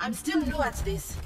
I'm still new at this.